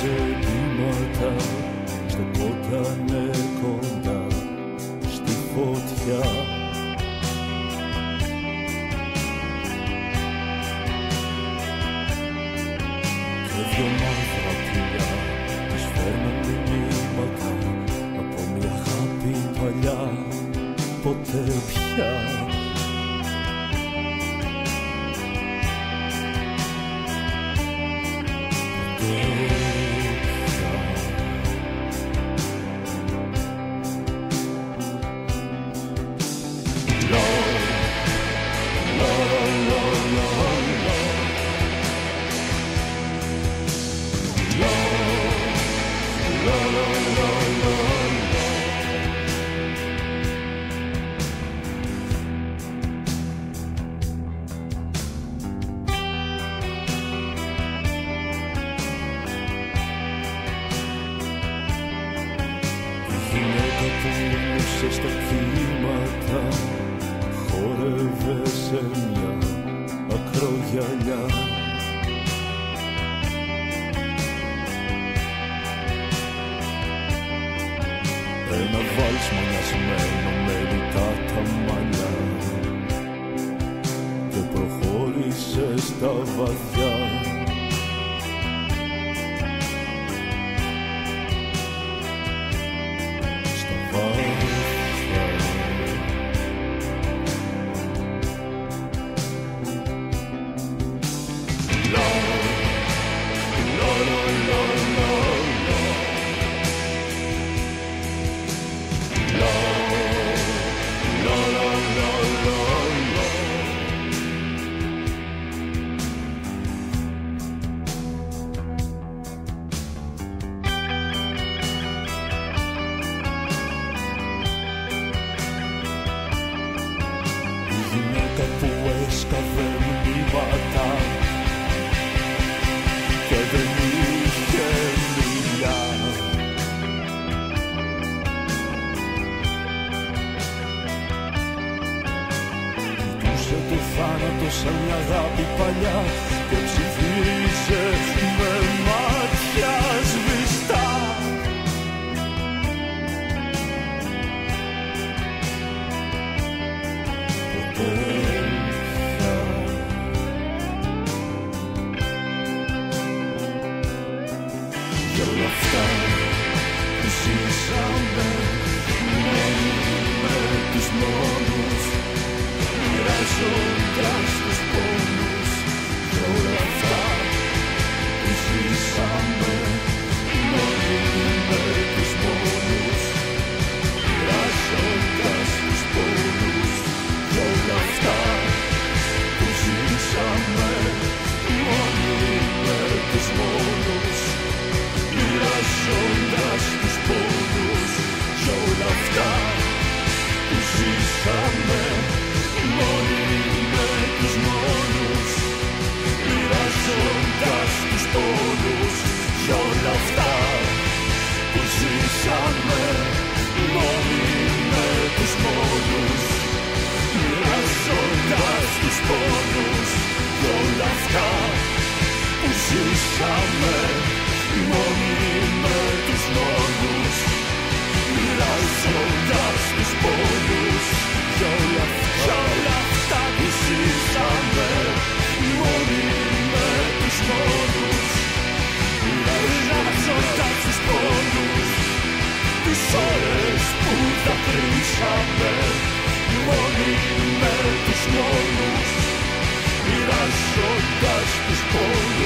ξεντήματα στεκότανε κοντά στη φωτιά. Και δυο μαύρα πουλιά της φέρναν μηνύματα από μια χάπη παλιά ποτέ πια. Μιλούσε στα κύματα χόρευε σε μια ακρογιαλιά. Ένα βάλς μονιασμένο με λιτά τα μαλλιά. Και προχώρησες στα βαθιά no, no. Θάνατο σαν μια αγάπη παλιά και ψιθύριζες με ζήσαμε μόνοι με τους μόνους. Μοιράζοντας τους πόνους για όλα αυτά που ζήσαμε μόνοι με τους μόνους. Μοιράζοντας τους πόνους για όλα αυτά που ζήσαμε μόνοι με τους μόνους. Μοιράζοντας τους πόνους δακρύσαμε μόνοι με τους μόνους μοιράζοντας τους πόνους